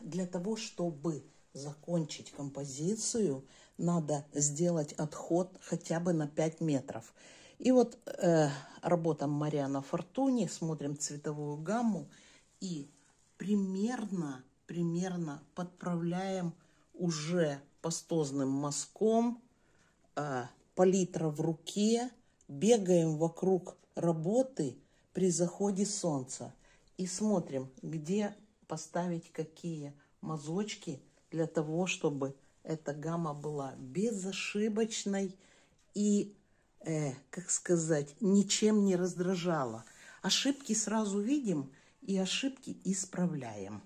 для того, чтобы закончить композицию, надо сделать отход хотя бы на 5 метров. И вот э, работаем Мариана Фортуни, смотрим цветовую гамму и примерно, примерно подправляем уже пастозным мазком э, палитра в руке, бегаем вокруг работы при заходе солнца и смотрим, где поставить какие мазочки для того, чтобы эта гамма была безошибочной и, э, как сказать, ничем не раздражала. Ошибки сразу видим и ошибки исправляем.